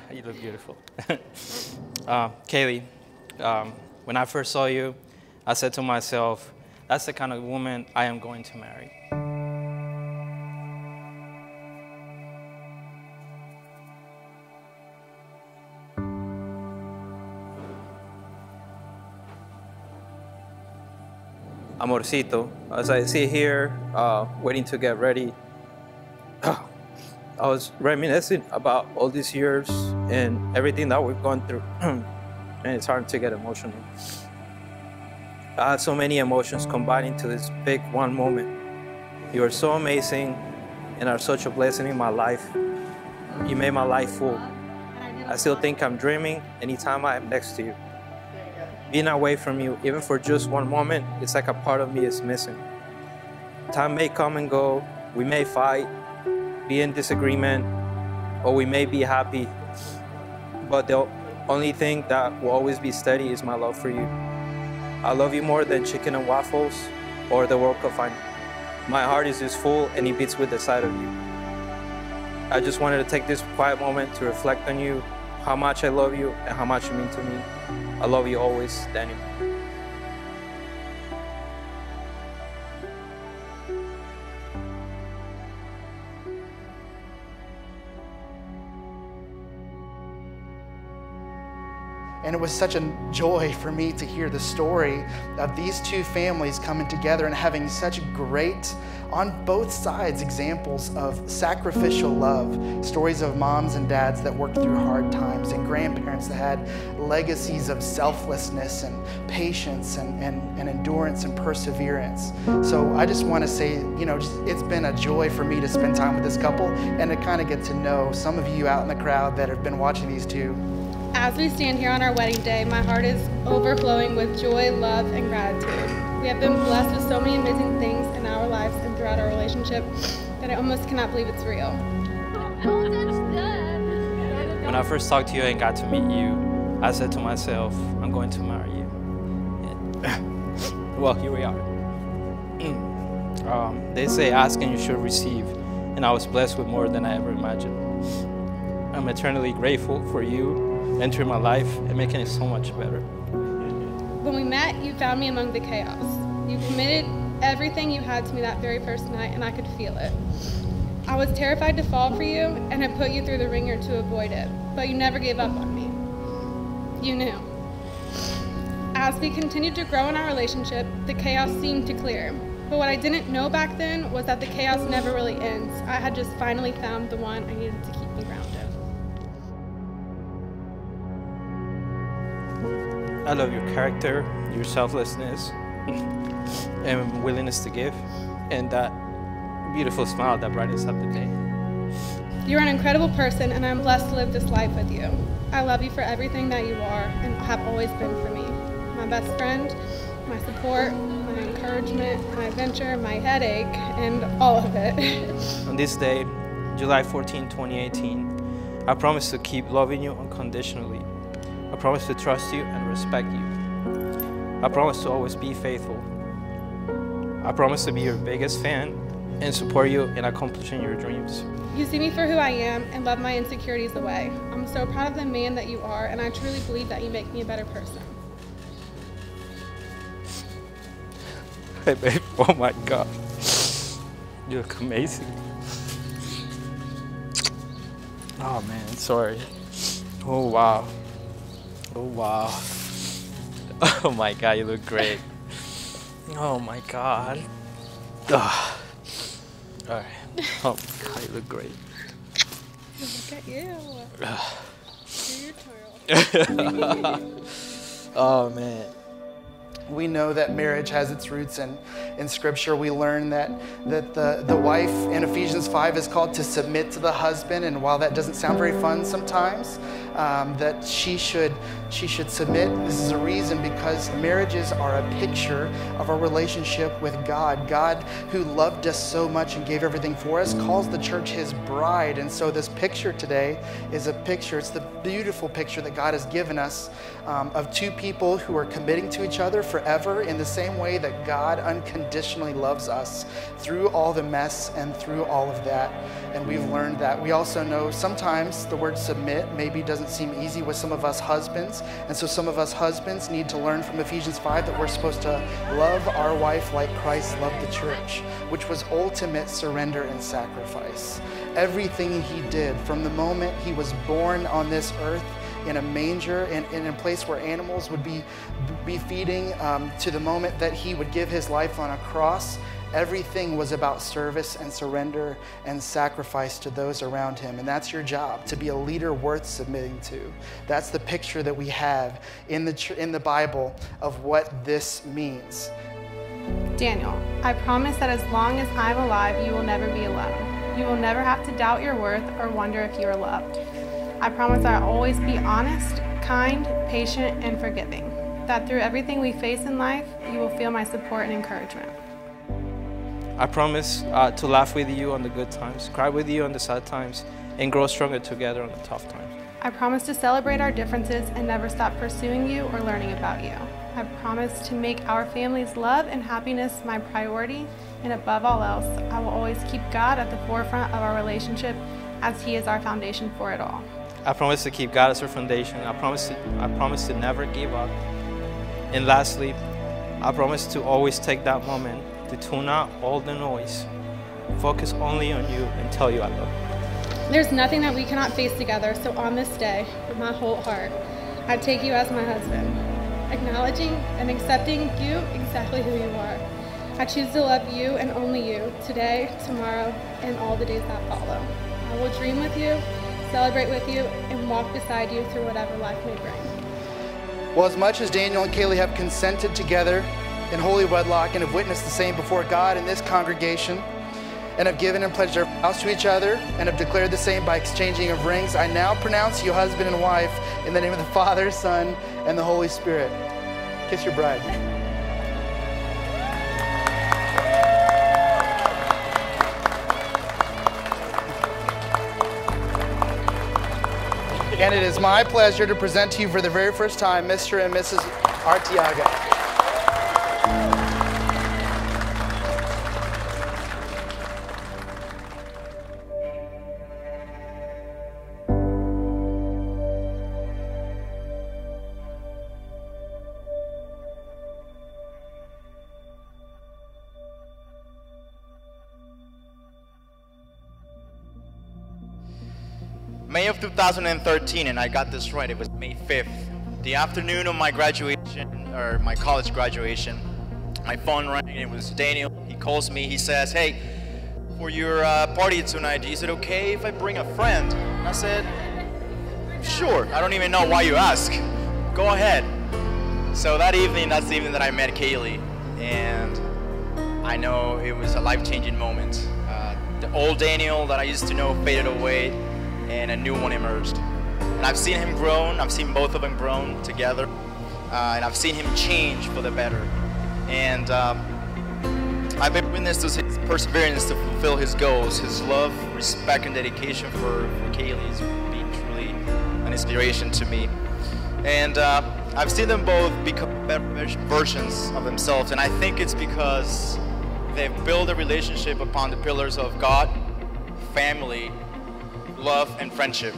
you look beautiful. uh, Kaeleigh, um, when I first saw you, I said to myself, that's the kind of woman I am going to marry. Amorcito, as I sit here, uh, waiting to get ready, was reminiscing about all these years and everything that we've gone through, and it's hard to get emotional. I had so many emotions combining to this big one moment. You are so amazing and are such a blessing in my life. You made my life full. I still think I'm dreaming anytime I am next to you. Being away from you, even for just one moment, it's like a part of me is missing. Time may come and go, we may fight, be in disagreement, or we may be happy, but the only thing that will always be steady is my love for you. I love you more than chicken and waffles or the World Cup final. My heart is just full and it beats with the sight of you. I just wanted to take this quiet moment to reflect on you, how much I love you and how much you mean to me. I love you always, Daniel. And it was such a joy for me to hear the story of these two families coming together and having such great, on both sides, examples of sacrificial love. Stories of moms and dads that worked through hard times, and grandparents that had legacies of selflessness and patience and, and, and endurance and perseverance. So I just want to say, you know, just, it's been a joy for me to spend time with this couple and to kind of get to know some of you out in the crowd that have been watching these two. As we stand here on our wedding day, my heart is overflowing with joy, love, and gratitude. We have been blessed with so many amazing things in our lives and throughout our relationship that I almost cannot believe it's real. When I first talked to you and got to meet you, I said to myself, I'm going to marry you. well, here we are. um, they say ask and you should receive, and I was blessed with more than I ever imagined. I'm eternally grateful for you entering my life and making it so much better. When we met, you found me among the chaos. You committed everything you had to me that very first night, and I could feel it. I was terrified to fall for you and had put you through the ringer to avoid it, but you never gave up on me. You knew. As we continued to grow in our relationship, the chaos seemed to clear. But what I didn't know back then was that the chaos never really ends. I had just finally found the one I needed to keep me grounded. I love your character, your selflessness, and willingness to give, and that beautiful smile that brightens up the day. You're an incredible person, and I'm blessed to live this life with you. I love you for everything that you are and have always been for me. My best friend, my support, my encouragement, my adventure, my headache, and all of it. On this day, July 14, 2018, I promise to keep loving you unconditionally promise to trust you and respect you. I promise to always be faithful. I promise to be your biggest fan and support you in accomplishing your dreams. You see me for who I am and love my insecurities away. I'm so proud of the man that you are, and I truly believe that you make me a better person. Hey, babe. Oh my God. You look amazing. Oh man, sorry. Oh wow. Oh wow. Oh my god, you look great. Oh my god. Oh. Alright. Oh my god, you look great. Look at you. oh man we know that marriage has its roots in, in Scripture. We learn that, that the, the wife in Ephesians 5 is called to submit to the husband. And while that doesn't sound very fun sometimes, um, that she should, she should submit. This is a reason because marriages are a picture of our relationship with God. God, who loved us so much and gave everything for us, calls the church his bride. And so, this picture today is a picture, it's the beautiful picture that God has given us um, of two people who are committing to each other forever in the same way that God unconditionally loves us through all the mess and through all of that. And we've learned that. We also know sometimes the word submit maybe doesn't seem easy with some of us husbands. And so some of us husbands need to learn from Ephesians 5 that we're supposed to love our wife like Christ loved the church, which was ultimate surrender and sacrifice. Everything he did from the moment he was born on this earth in a manger and in a place where animals would be, be feeding um, to the moment that he would give his life on a cross Everything was about service and surrender and sacrifice to those around him. And that's your job, to be a leader worth submitting to. That's the picture that we have in the, in the Bible of what this means. Daniel, I promise that as long as I'm alive, you will never be alone. You will never have to doubt your worth or wonder if you are loved. I promise I'll always be honest, kind, patient, and forgiving. That through everything we face in life, you will feel my support and encouragement. I promise uh, to laugh with you on the good times, cry with you on the sad times, and grow stronger together on the tough times. I promise to celebrate our differences and never stop pursuing you or learning about you. I promise to make our family's love and happiness my priority, and above all else, I will always keep God at the forefront of our relationship as He is our foundation for it all. I promise to keep God as our foundation. I promise to, I promise to never give up. And lastly, I promise to always take that moment to tune out all the noise, focus only on you, and tell you I love you. There's nothing that we cannot face together, so on this day, with my whole heart, I take you as my husband, acknowledging and accepting you exactly who you are. I choose to love you and only you today, tomorrow, and all the days that follow. I will dream with you, celebrate with you, and walk beside you through whatever life may bring. Well, as much as Daniel and Kaeleigh have consented together in holy wedlock and have witnessed the same before God in this congregation and have given and pledged their vows to each other and have declared the same by exchanging of rings, I now pronounce you husband and wife in the name of the Father, Son, and the Holy Spirit. Kiss your bride. And it is my pleasure to present to you for the very first time Mr. and Mrs. Arteaga. May of 2013, and I got this right, it was May 5th, the afternoon of my graduation, or my college graduation. My phone rang, and it was Daniel. He calls me, he says, Hey, for your uh, party tonight, is it okay if I bring a friend? And I said, Sure, I don't even know why you ask. Go ahead. So that evening, that's the evening that I met Kaeleigh, and I know it was a life changing moment. Uh, the old Daniel that I used to know faded away and a new one emerged. And I've seen him grown, I've seen both of them grown together, uh, and I've seen him change for the better. And um, I've been witness to his perseverance to fulfill his goals. His love, respect, and dedication for, for Kaeleigh has been truly an inspiration to me. And uh, I've seen them both become better versions of themselves, and I think it's because they've built a relationship upon the pillars of God, family, love, and friendship.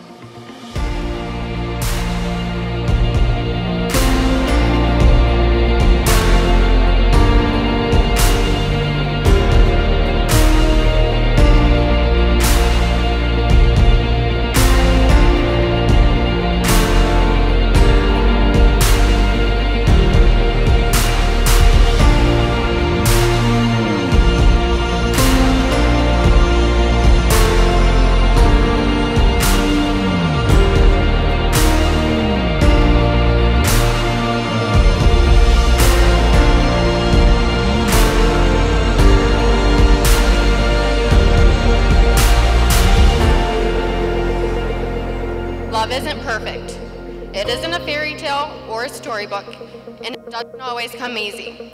Storybook, and it doesn't always come easy.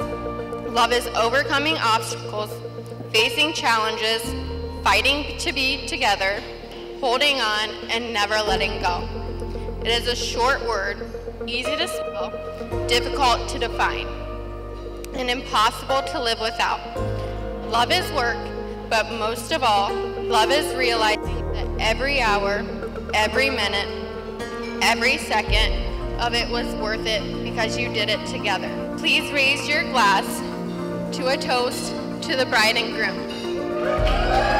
Love is overcoming obstacles, facing challenges, fighting to be together, holding on, and never letting go. It is a short word, easy to spell, difficult to define, and impossible to live without. Love is work, but most of all, love is realizing that every hour, every minute, every second of it was worth it because you did it together. Please raise your glass to a toast to the bride and groom.